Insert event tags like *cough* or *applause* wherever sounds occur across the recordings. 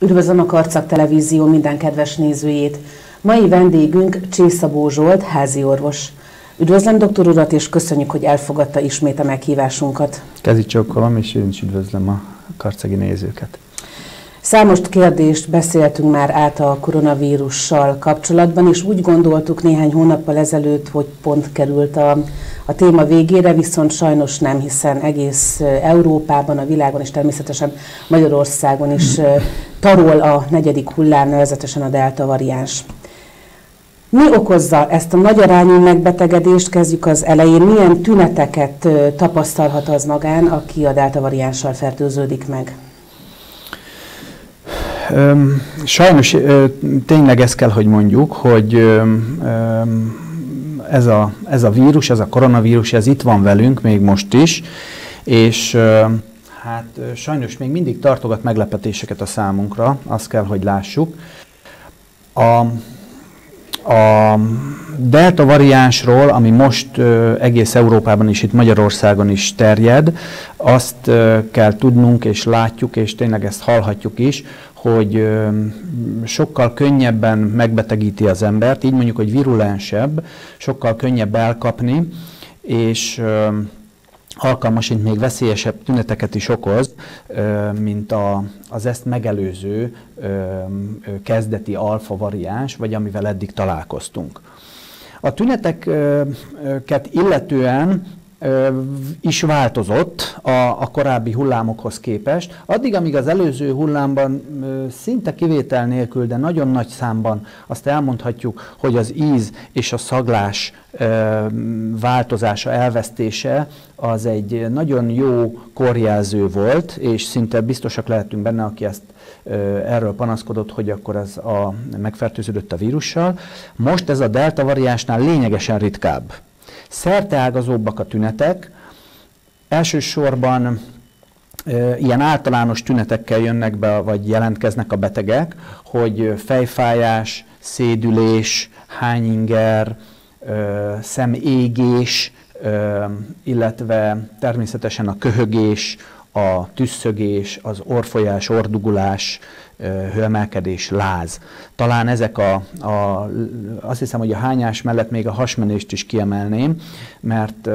Üdvözlöm a Karcak Televízió minden kedves nézőjét! Mai vendégünk Csészabó Zsolt, házi orvos. Üdvözlöm doktor urat, és köszönjük, hogy elfogadta ismét a meghívásunkat. Kezi csókolom, és én is üdvözlöm a karcagi nézőket. Számos kérdést beszéltünk már át a koronavírussal kapcsolatban, és úgy gondoltuk néhány hónappal ezelőtt, hogy pont került a, a téma végére, viszont sajnos nem, hiszen egész Európában, a világon és természetesen Magyarországon is tarol a negyedik hullám, nevezetesen a delta variáns. Mi okozza ezt a nagy arányú megbetegedést? Kezdjük az elején. Milyen tüneteket tapasztalhat az magán, aki a delta variánssal fertőződik meg? Sajnos tényleg ezt kell, hogy mondjuk, hogy ez a, ez a vírus, ez a koronavírus, ez itt van velünk még most is, és hát sajnos még mindig tartogat meglepetéseket a számunkra, azt kell, hogy lássuk. A, a delta variánsról, ami most egész Európában és itt Magyarországon is terjed, azt kell tudnunk és látjuk, és tényleg ezt hallhatjuk is, hogy sokkal könnyebben megbetegíti az embert, így mondjuk, hogy virulensebb, sokkal könnyebb elkapni, és alkalmasint még veszélyesebb tüneteket is okoz, mint a, az ezt megelőző kezdeti alfa variáns, vagy amivel eddig találkoztunk. A tüneteket illetően is változott a, a korábbi hullámokhoz képest. Addig, amíg az előző hullámban szinte kivétel nélkül, de nagyon nagy számban azt elmondhatjuk, hogy az íz és a szaglás változása, elvesztése az egy nagyon jó korjelző volt, és szinte biztosak lehetünk benne, aki ezt erről panaszkodott, hogy akkor ez a, megfertőződött a vírussal. Most ez a delta variánsnál lényegesen ritkább. Szerteágazóbbak a tünetek, elsősorban ilyen általános tünetekkel jönnek be, vagy jelentkeznek a betegek, hogy fejfájás, szédülés, hányinger, szemégés, illetve természetesen a köhögés, a tüsszögés, az orfolyás, ordugulás, hőemelkedés, láz. Talán ezek a, a, azt hiszem, hogy a hányás mellett még a hasmenést is kiemelném, mert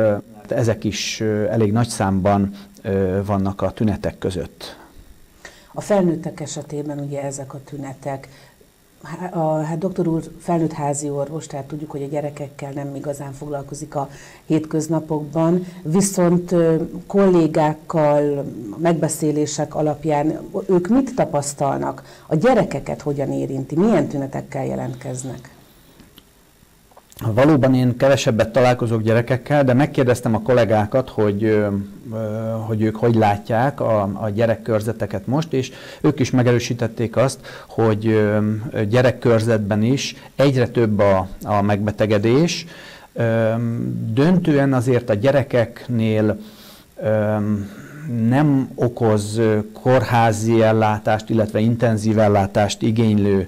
ezek is elég nagy számban vannak a tünetek között. A felnőttek esetében ugye ezek a tünetek a, hát doktor úr felnőtt házi orvos, tehát tudjuk, hogy a gyerekekkel nem igazán foglalkozik a hétköznapokban, viszont kollégákkal, megbeszélések alapján ők mit tapasztalnak? A gyerekeket hogyan érinti? Milyen tünetekkel jelentkeznek? Valóban én kevesebbet találkozok gyerekekkel, de megkérdeztem a kollégákat, hogy, hogy ők hogy látják a, a gyerekkörzeteket most, és ők is megerősítették azt, hogy gyerekkörzetben is egyre több a, a megbetegedés. Döntően azért a gyerekeknél nem okoz kórházi ellátást, illetve intenzív ellátást igénylő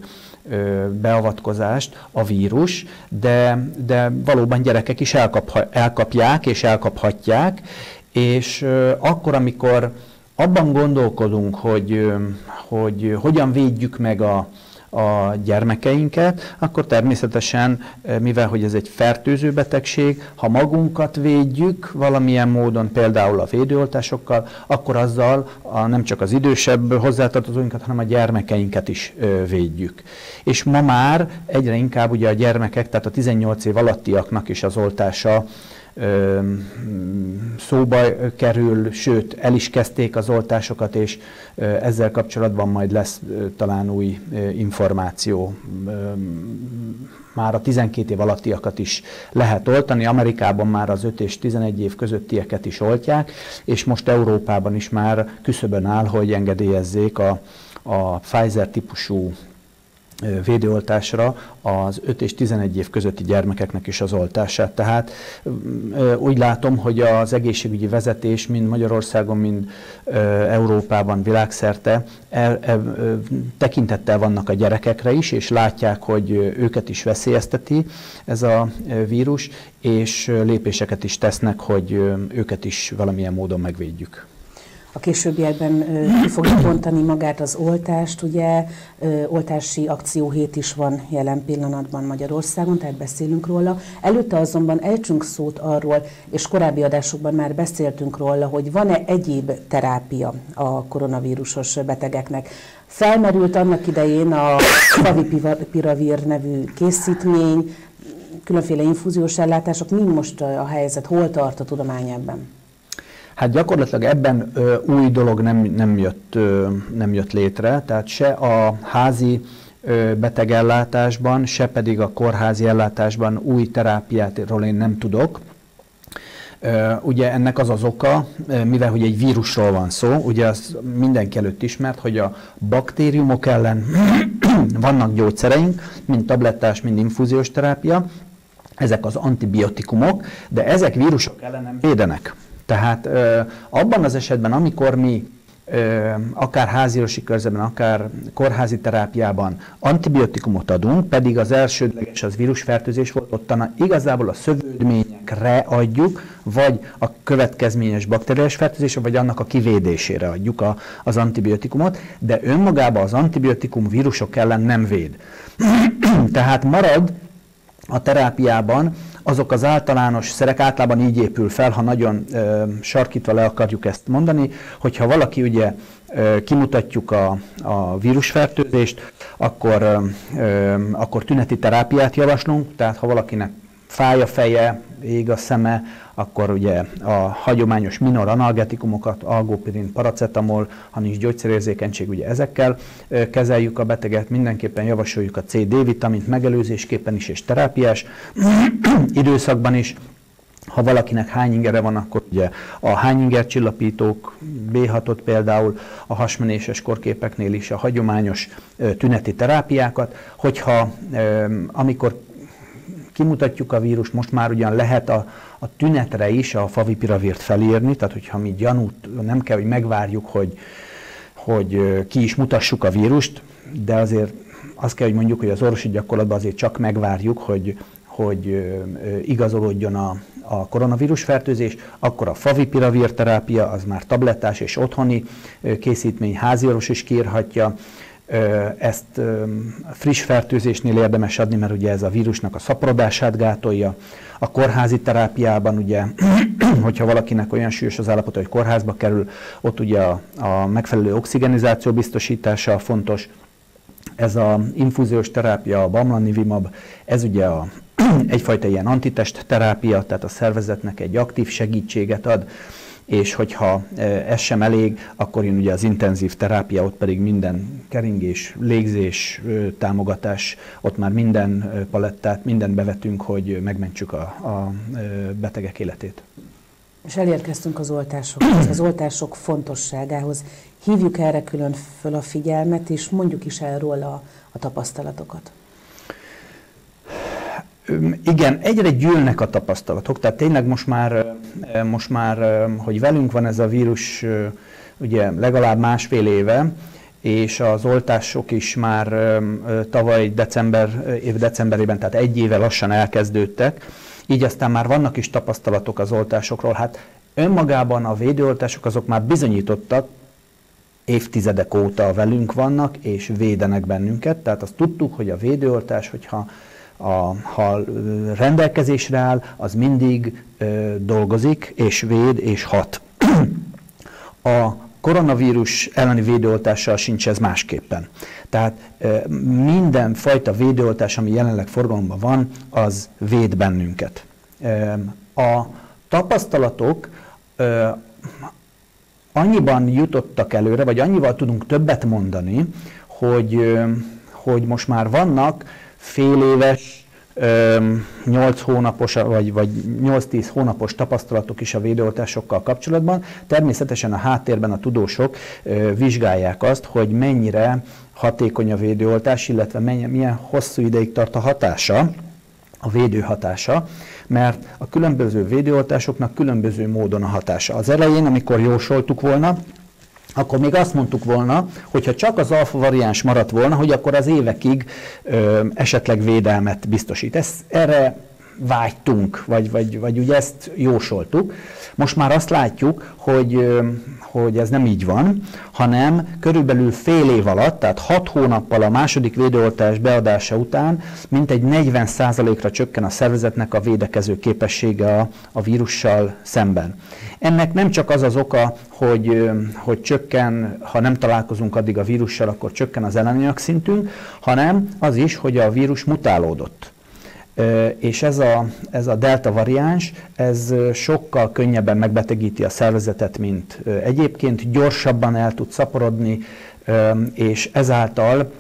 beavatkozást a vírus, de, de valóban gyerekek is elkapha, elkapják és elkaphatják, és akkor, amikor abban gondolkodunk, hogy, hogy hogyan védjük meg a, a gyermekeinket, akkor természetesen, eh, mivel hogy ez egy fertőző betegség, ha magunkat védjük valamilyen módon, például a védőoltásokkal, akkor azzal a, nem csak az idősebb hozzátartozóinkat, hanem a gyermekeinket is védjük. És ma már egyre inkább ugye a gyermekek, tehát a 18 év alattiaknak is az oltása szóba kerül, sőt el is kezdték az oltásokat, és ezzel kapcsolatban majd lesz talán új információ. Már a 12 év alattiakat is lehet oltani, Amerikában már az 5 és 11 év közöttieket is oltják, és most Európában is már küszöbön áll, hogy engedélyezzék a, a Pfizer típusú védőoltásra az 5 és 11 év közötti gyermekeknek is az oltását. Tehát úgy látom, hogy az egészségügyi vezetés mind Magyarországon, mind Európában, világszerte el, el, tekintettel vannak a gyerekekre is, és látják, hogy őket is veszélyezteti ez a vírus, és lépéseket is tesznek, hogy őket is valamilyen módon megvédjük. A későbbiekben ki fogja bontani magát az oltást. Ugye oltási akcióhét is van jelen pillanatban Magyarországon, tehát beszélünk róla. Előtte azonban ejtsünk szót arról, és korábbi adásokban már beszéltünk róla, hogy van-e egyéb terápia a koronavírusos betegeknek. Felmerült annak idején a Favipiravir nevű készítmény, különféle infúziós ellátások, mi most a helyzet, hol tart a tudomány ebben? Hát gyakorlatilag ebben ö, új dolog nem, nem, jött, ö, nem jött létre, tehát se a házi ö, betegellátásban, se pedig a kórházi ellátásban új terápiátról én nem tudok. Ugye ennek az az oka, mivel hogy egy vírusról van szó, ugye az mindenki előtt ismert, hogy a baktériumok ellen *clears throat* vannak gyógyszereink, mind tablettás, mind infúziós terápia, ezek az antibiotikumok, de ezek vírusok ellen nem védenek. Tehát ö, abban az esetben, amikor mi ö, akár háziorvosi körzetben, akár kórházi terápiában antibiotikumot adunk, pedig az elsődleges az vírusfertőzés volt, ott igazából a szövődményekre adjuk, vagy a következményes bakteriális fertőzésre, vagy annak a kivédésére adjuk a, az antibiotikumot, de önmagában az antibiotikum vírusok ellen nem véd. *clears throat* Tehát marad a terápiában azok az általános szerek általában így épül fel, ha nagyon ö, sarkítva le akarjuk ezt mondani, hogyha valaki ugye ö, kimutatjuk a, a vírusfertőzést, akkor, ö, akkor tüneti terápiát javaslunk, tehát ha valakinek fáj a feje, ég a szeme, akkor ugye a hagyományos minor analgetikumokat, algopirin, paracetamol, ha nincs gyógyszerérzékenység, ugye ezekkel kezeljük a beteget, mindenképpen javasoljuk a C-D-vitamint megelőzésképpen is és terápiás *clears throat* időszakban is. Ha valakinek hányingere van, akkor ugye a hányinger csillapítók, B6-ot például, a hasmenéses korképeknél is a hagyományos tüneti terápiákat, hogyha amikor kimutatjuk a vírust, most már ugyan lehet a, a tünetre is a favipiravírt felírni, tehát hogyha mi gyanút, nem kell, hogy megvárjuk, hogy, hogy ki is mutassuk a vírust, de azért azt kell, hogy mondjuk, hogy az orvosi gyakorlatban azért csak megvárjuk, hogy, hogy igazolódjon a, a koronavírus fertőzés, akkor a favipiravir terápia, az már tablettás és otthoni készítmény, háziorvos is kiírhatja, ezt friss fertőzésnél érdemes adni, mert ugye ez a vírusnak a szaporodását gátolja. A kórházi terápiában ugye, *clears throat* hogyha valakinek olyan súlyos az állapota, hogy kórházba kerül, ott ugye a, a megfelelő oxigenizáció biztosítása fontos. Ez a infúziós terápia, a bamlanivimab, ez ugye a, *clears throat* egyfajta ilyen antitest terápia, tehát a szervezetnek egy aktív segítséget ad és hogyha ez sem elég, akkor jön ugye az intenzív terápia, ott pedig minden keringés, légzés, támogatás, ott már minden palettát, mindent bevetünk, hogy megmentsük a, a betegek életét. És elérkeztünk az oltásokhoz, az oltások fontosságához. Hívjuk erre külön föl a figyelmet, és mondjuk is el róla a tapasztalatokat. Igen, egyre gyűlnek a tapasztalatok, tehát tényleg most már, most már, hogy velünk van ez a vírus ugye legalább másfél éve, és az oltások is már tavaly december, év decemberében, tehát egy éve lassan elkezdődtek, így aztán már vannak is tapasztalatok az oltásokról. Hát önmagában a védőoltások azok már bizonyítottak, évtizedek óta velünk vannak, és védenek bennünket, tehát azt tudtuk, hogy a védőoltás, hogyha a, ha rendelkezésre áll, az mindig ö, dolgozik, és véd, és hat. *clears throat* a koronavírus elleni védőoltással sincs ez másképpen. Tehát minden fajta védőoltás, ami jelenleg forgalomban van, az véd bennünket. A tapasztalatok annyiban jutottak előre, vagy annyival tudunk többet mondani, hogy, hogy most már vannak fél éves, 8 hónapos, vagy, vagy 8-10 hónapos tapasztalatok is a védőoltásokkal kapcsolatban. Természetesen a háttérben a tudósok vizsgálják azt, hogy mennyire hatékony a védőoltás, illetve milyen hosszú ideig tart a hatása, a védőhatása, mert a különböző védőoltásoknak különböző módon a hatása. Az elején, amikor jósoltuk volna, akkor még azt mondtuk volna, hogyha csak az alfa variáns maradt volna, hogy akkor az évekig ö, esetleg védelmet biztosít. Ez, erre vágytunk, vagy, vagy, vagy ugye ezt jósoltuk. Most már azt látjuk, hogy, hogy ez nem így van, hanem körülbelül fél év alatt, tehát hat hónappal a második védőoltás beadása után mintegy 40%-ra csökken a szervezetnek a védekező képessége a, a vírussal szemben. Ennek nem csak az az oka, hogy, hogy csökken, ha nem találkozunk addig a vírussal, akkor csökken az ellenanyag szintünk, hanem az is, hogy a vírus mutálódott. És ez a, ez a delta variáns, ez sokkal könnyebben megbetegíti a szervezetet, mint egyébként, gyorsabban el tud szaporodni, és ezáltal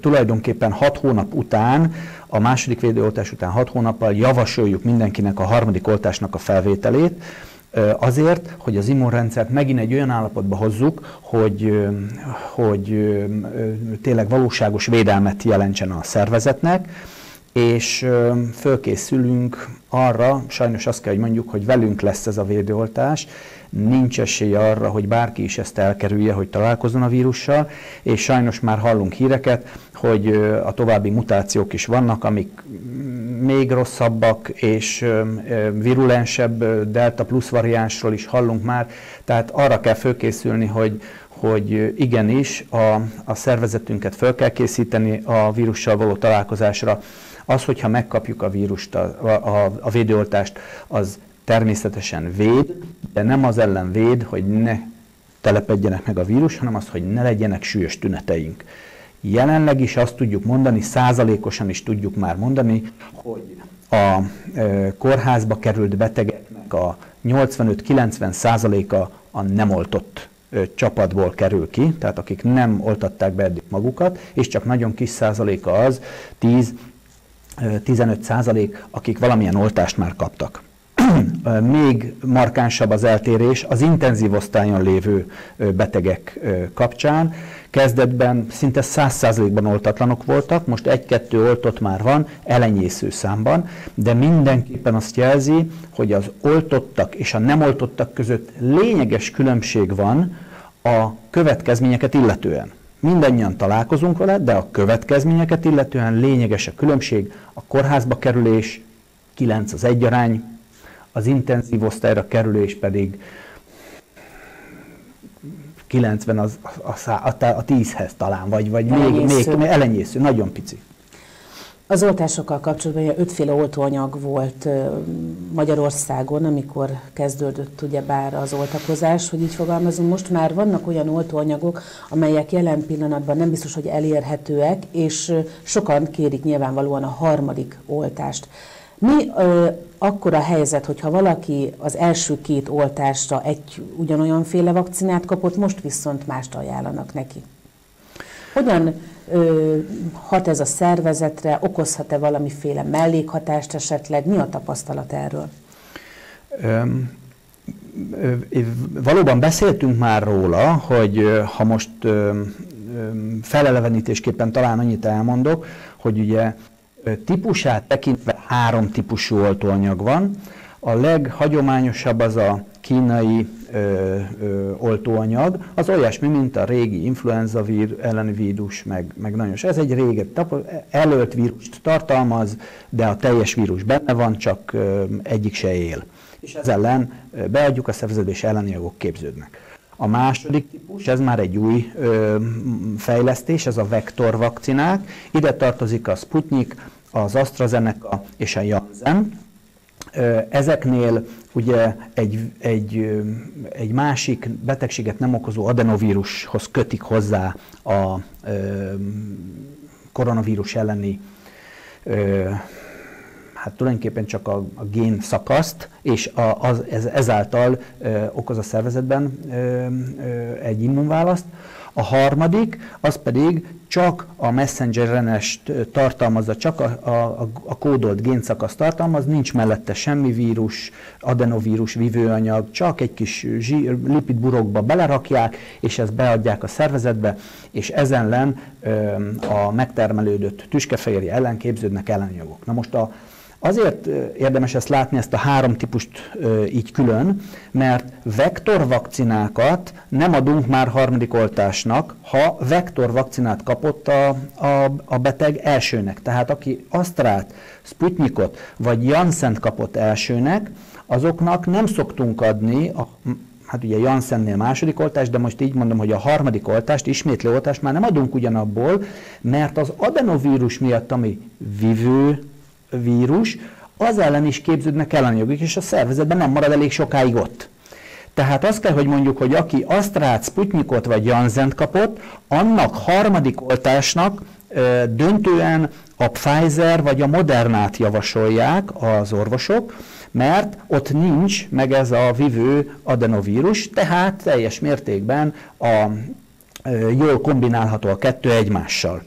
tulajdonképpen 6 hónap után, a második védőoltás után 6 hónappal javasoljuk mindenkinek a harmadik oltásnak a felvételét, azért, hogy az immunrendszert megint egy olyan állapotba hozzuk, hogy, hogy tényleg valóságos védelmet jelentsen a szervezetnek, és fölkészülünk arra, sajnos azt kell, hogy mondjuk, hogy velünk lesz ez a védőoltás, nincs esély arra, hogy bárki is ezt elkerülje, hogy találkozzon a vírussal, és sajnos már hallunk híreket, hogy a további mutációk is vannak, amik még rosszabbak és virulensebb delta plusz variánsról is hallunk már, tehát arra kell fölkészülni, hogy, hogy igenis a, a szervezetünket föl kell készíteni a vírussal való találkozásra. Az, hogyha megkapjuk a vírust, a, a, a védőoltást, az természetesen véd, de nem az ellen véd, hogy ne telepedjenek meg a vírus, hanem az, hogy ne legyenek súlyos tüneteink. Jelenleg is azt tudjuk mondani, százalékosan is tudjuk már mondani, hogy a e, kórházba került betegeknek a 85-90 százaléka a nem oltott e, csapatból kerül ki, tehát akik nem oltatták be eddig magukat, és csak nagyon kis százaléka az, 10 15% akik valamilyen oltást már kaptak. *clears throat* Még markánsabb az eltérés az intenzív osztályon lévő betegek kapcsán. Kezdetben szinte 100%-ban oltatlanok voltak, most egy-kettő oltott már van, elenyésző számban, de mindenképpen azt jelzi, hogy az oltottak és a nem oltottak között lényeges különbség van a következményeket illetően. Mindannyian találkozunk vele, de a következményeket illetően lényeges a különbség, a kórházba kerülés 9 az egy arány, az intenzív osztályra kerülés pedig 90 az a, a, a, a 10-hez talán, vagy, vagy még, még elenyésző, nagyon pici. Az oltásokkal kapcsolatban ötféle oltóanyag volt Magyarországon, amikor kezdődött ugyebár az oltakozás, hogy így fogalmazunk. Most már vannak olyan oltóanyagok, amelyek jelen pillanatban nem biztos, hogy elérhetőek, és sokan kérik nyilvánvalóan a harmadik oltást. Mi ö, akkor a helyzet, hogyha valaki az első két oltásra egy ugyanolyan féle vakcinát kapott, most viszont mást ajánlanak neki? Hogyan hat ez a szervezetre, okozhat-e valamiféle mellékhatást esetleg? Mi a tapasztalat erről? Um, valóban beszéltünk már róla, hogy ha most felelevenítésképpen talán annyit elmondok, hogy ugye típusát tekintve három típusú oltóanyag van. A leghagyományosabb az a kínai ö, ö, oltóanyag, az olyasmi, mint a régi influenza vír, elleni vírus, meg, meg nagyon Ez egy régi előtt vírust tartalmaz, de a teljes vírus benne van, csak ö, egyik se él. És ez ellen beadjuk a szervezetbe, és ellenanyagok képződnek. A második típus, ez már egy új ö, fejlesztés, ez a vektor vakcinák. Ide tartozik a Sputnik, az AstraZeneca és a Janssen. Ezeknél ugye egy, egy, egy másik betegséget nem okozó adenovírushoz kötik hozzá a koronavírus elleni hát tulajdonképpen csak a, a gén szakaszt, és a, az, ez, ezáltal ö, okoz a szervezetben egy immunválaszt. A harmadik, az pedig csak a messenger RNS-t tartalmazza, csak a, a, a kódolt génszakasz tartalmaz, nincs mellette semmi vírus, adenovírus, vívőanyag, csak egy kis zsír, lipidburokba belerakják, és ezt beadják a szervezetbe, és ezen ellen ö, a megtermelődött tüskefehérje ellen képződnek ellenanyagok. Na most a, Azért érdemes ezt látni, ezt a három típust így külön, mert vektorvakcinákat nem adunk már harmadik oltásnak, ha vektorvakcinát kapott a, a, a beteg elsőnek. Tehát aki Asztrát, Sputnikot vagy Janssen kapott elsőnek, azoknak nem szoktunk adni a hát ugye Janssennél második oltás, de most így mondom, hogy a harmadik oltást, ismétlő oltást már nem adunk ugyanabból, mert az adenovírus miatt, ami vívő vírus, az ellen is képződnek ellenjogok, és a szervezetben nem marad elég sokáig ott. Tehát azt kell, hogy mondjuk, hogy aki Asztrát, Sputnikot vagy Janszent kapott, annak harmadik oltásnak ö, döntően a Pfizer vagy a Modernát javasolják az orvosok, mert ott nincs meg ez a vivő adenovírus, tehát teljes mértékben a, ö, jól kombinálható a kettő egymással.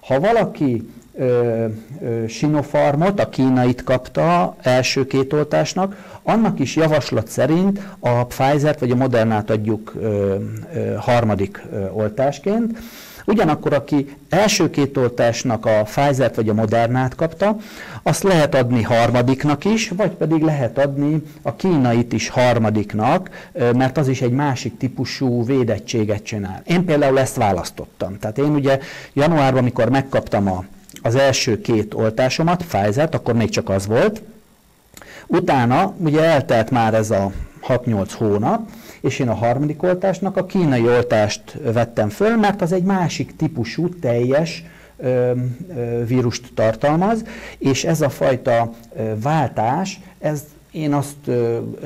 Ha valaki ö, ö, Sinopharmot, a kínait kapta első két oltásnak, annak is javaslat szerint a Pfizer-t vagy a Modernát adjuk ö, ö, harmadik ö, oltásként, Ugyanakkor, aki első két oltásnak a Pfizer-t vagy a Modernát kapta, azt lehet adni harmadiknak is, vagy pedig lehet adni a kínait is harmadiknak, mert az is egy másik típusú védettséget csinál. Én például ezt választottam. Tehát én ugye januárban, amikor megkaptam a, az első két oltásomat, Pfizer-t, akkor még csak az volt, Utána ugye eltelt már ez a 6-8 hónap, és én a harmadik oltásnak a kínai oltást vettem föl, mert az egy másik típusú, teljes ö, ö, vírust tartalmaz, és ez a fajta ö, váltás, ez én azt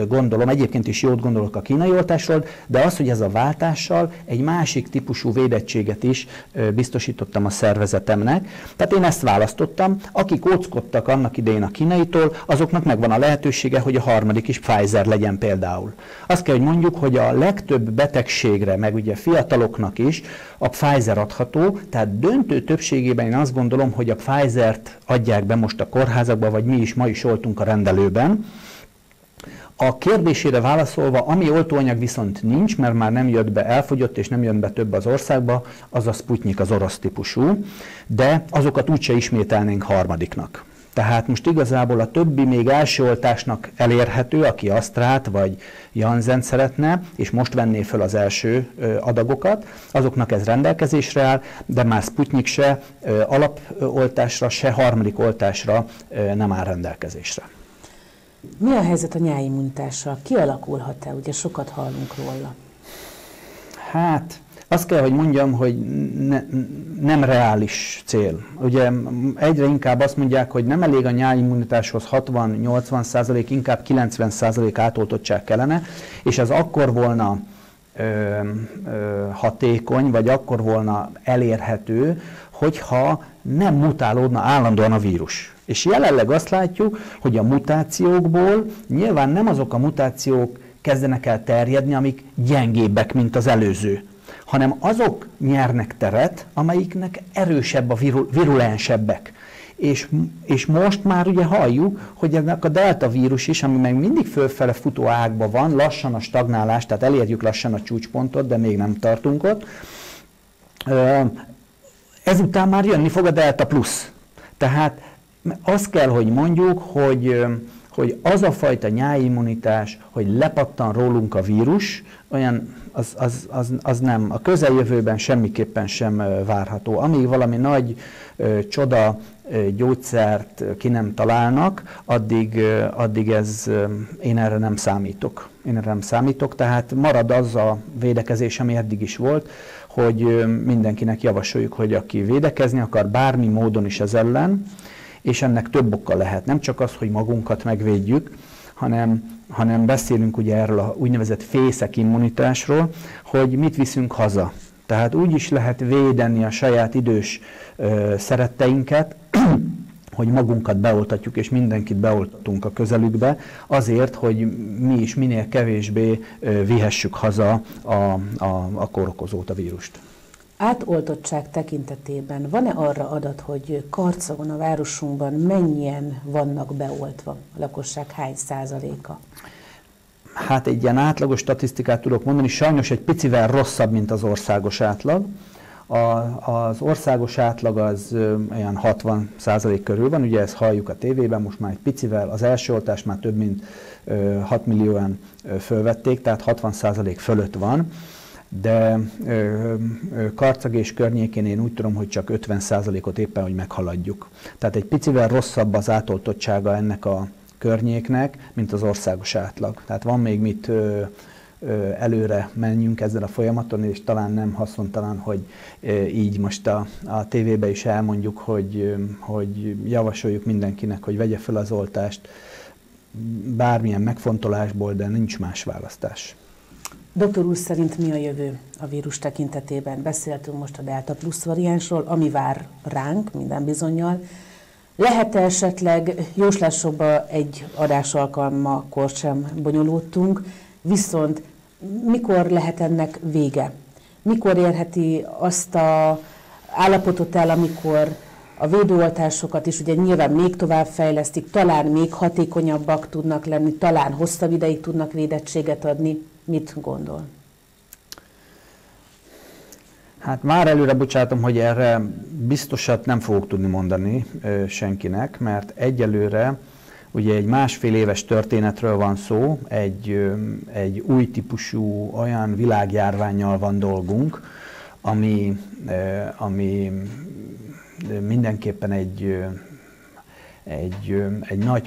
gondolom, egyébként is jót gondolok a kínai oltásról, de az, hogy ez a váltással egy másik típusú védettséget is biztosítottam a szervezetemnek. Tehát én ezt választottam. Akik óckodtak annak idején a kínaitól, azoknak megvan a lehetősége, hogy a harmadik is Pfizer legyen például. Azt kell, hogy mondjuk, hogy a legtöbb betegségre, meg ugye fiataloknak is a Pfizer adható, tehát döntő többségében én azt gondolom, hogy a Pfizer-t adják be most a kórházakba, vagy mi is ma is oltunk a rendelőben. A kérdésére válaszolva, ami oltóanyag viszont nincs, mert már nem jött be, elfogyott és nem jön be több az országba, az a Sputnik, az orosz típusú, de azokat úgyse ismételnénk harmadiknak. Tehát most igazából a többi még első oltásnak elérhető, aki Asztrát vagy Janzen szeretne, és most venné fel az első adagokat, azoknak ez rendelkezésre áll, de már Sputnik se alapoltásra, se harmadik oltásra nem áll rendelkezésre. Mi a helyzet a nyáimmunitással? Kialakulhat-e? Ugye sokat hallunk róla. Hát, azt kell, hogy mondjam, hogy ne, nem reális cél. Ugye egyre inkább azt mondják, hogy nem elég a nyáimmunitáshoz 60-80 százalék, inkább 90 százalék átoltottság kellene, és ez akkor volna ö, ö, hatékony, vagy akkor volna elérhető, hogyha nem mutálódna állandóan a vírus. És jelenleg azt látjuk, hogy a mutációkból nyilván nem azok a mutációk kezdenek el terjedni, amik gyengébbek, mint az előző, hanem azok nyernek teret, amelyiknek erősebb a virul, virulensebbek. És, és most már ugye halljuk, hogy ennek a delta vírus is, ami meg mindig fölfele futó ágban van, lassan a stagnálás, tehát elérjük lassan a csúcspontot, de még nem tartunk ott, ezután már jönni fog a delta plusz. Tehát azt kell, hogy mondjuk, hogy, hogy az a fajta nyáimmunitás, hogy lepattan rólunk a vírus, olyan az, az, az, az nem, a közeljövőben semmiképpen sem várható. Amíg valami nagy ö, csoda ö, gyógyszert ki nem találnak, addig, ö, addig ez, ö, én erre nem számítok. Én erre nem számítok, tehát marad az a védekezés, ami eddig is volt, hogy ö, mindenkinek javasoljuk, hogy aki védekezni akar bármi módon is ez ellen, és ennek több oka lehet. Nem csak az, hogy magunkat megvédjük, hanem, hanem beszélünk ugye erről a úgynevezett fészek immunitásról, hogy mit viszünk haza. Tehát úgy is lehet védeni a saját idős ö, szeretteinket, *clears throat* hogy magunkat beoltatjuk, és mindenkit beoltatunk a közelükbe, azért, hogy mi is minél kevésbé vihessük haza a, a, a kórokozót, a vírust. Átoltottság tekintetében van-e arra adat, hogy Karcagon a városunkban mennyien vannak beoltva? A lakosság hány százaléka? Hát egy ilyen átlagos statisztikát tudok mondani, sajnos egy picivel rosszabb, mint az országos átlag. A, az országos átlag az olyan 60% körül van, ugye ezt halljuk a tévében, most már egy picivel, az első oltást már több mint 6 millióan fölvették, tehát 60% fölött van de Karcag és környékén én úgy tudom, hogy csak 50%-ot éppen, hogy meghaladjuk. Tehát egy picivel rosszabb az átoltottsága ennek a környéknek, mint az országos átlag. Tehát van még mit előre menjünk ezzel a folyamaton, és talán nem haszontalan, hogy így most a, a tévébe is elmondjuk, hogy, hogy javasoljuk mindenkinek, hogy vegye fel az oltást bármilyen megfontolásból, de nincs más választás. Doktor úr szerint mi a jövő a vírus tekintetében? Beszéltünk most a Delta plusz variánsról, ami vár ránk minden bizonyal. lehet -e esetleg jóslásokba egy adásalkalmakor sem bonyolultunk, viszont mikor lehet ennek vége? Mikor érheti azt a állapotot el, amikor a védőoltásokat is ugye nyilván még tovább fejlesztik, talán még hatékonyabbak tudnak lenni, talán hosszabb ideig tudnak védettséget adni. Mit gondol? Hát már előre bocsátom, hogy erre biztosat nem fogok tudni mondani senkinek, mert egyelőre ugye egy másfél éves történetről van szó, egy, egy új típusú olyan világjárványjal van dolgunk, ami, ami mindenképpen egy egy, egy nagy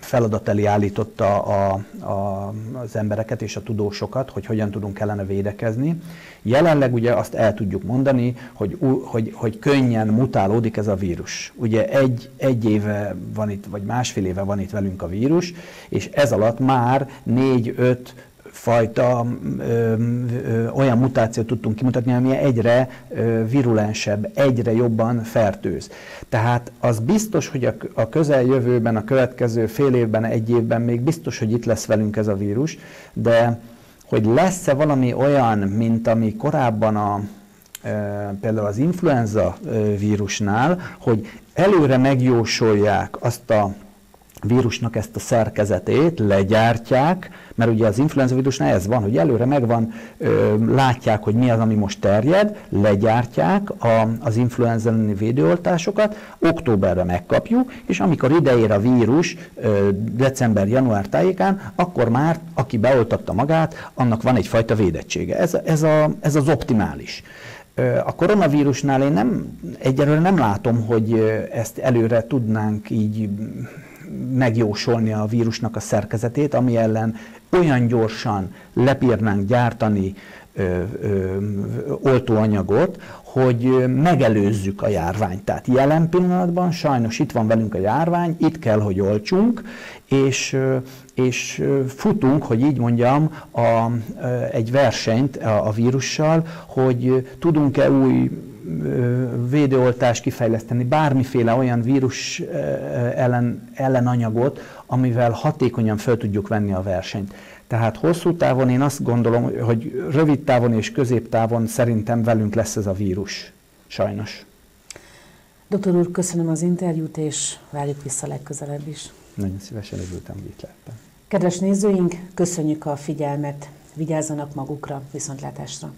feladat elé állította a, a, az embereket és a tudósokat, hogy hogyan tudunk ellene védekezni. Jelenleg ugye azt el tudjuk mondani, hogy, hogy, hogy könnyen mutálódik ez a vírus. Ugye egy, egy éve van itt, vagy másfél éve van itt velünk a vírus, és ez alatt már négy-öt fajta ö, ö, olyan mutációt tudtunk kimutatni, ami egyre ö, virulensebb, egyre jobban fertőz. Tehát az biztos, hogy a, a közeljövőben, a következő fél évben, egy évben még biztos, hogy itt lesz velünk ez a vírus, de hogy lesz-e valami olyan, mint ami korábban a, például az influenza vírusnál, hogy előre megjósolják azt a vírusnak ezt a szerkezetét, legyártják, mert ugye az influenza vírusnál ez van, hogy előre megvan, ö, látják, hogy mi az, ami most terjed, legyártják a, az influenza elleni védőoltásokat, októberre megkapjuk, és amikor ideér a vírus december-január tájékán, akkor már, aki beoltatta magát, annak van egyfajta védettsége. Ez, ez, a, ez az optimális. A koronavírusnál én nem, egyelőre nem látom, hogy ezt előre tudnánk így megjósolni a vírusnak a szerkezetét, ami ellen olyan gyorsan lepírnánk gyártani ö, ö, oltóanyagot, hogy megelőzzük a járványt. Tehát jelen pillanatban sajnos itt van velünk a járvány, itt kell, hogy oltsunk, és, és futunk, hogy így mondjam, a, egy versenyt a, a vírussal, hogy tudunk-e új védőoltás kifejleszteni, bármiféle olyan vírus ellen, ellenanyagot, amivel hatékonyan fel tudjuk venni a versenyt. Tehát hosszú távon én azt gondolom, hogy rövid távon és középtávon szerintem velünk lesz ez a vírus. Sajnos. Doktor úr, köszönöm az interjút, és várjuk vissza legközelebb is. Nagyon szívesen örültem, hogy itt lettem. Kedves nézőink, köszönjük a figyelmet, vigyázzanak magukra, viszontlátásra!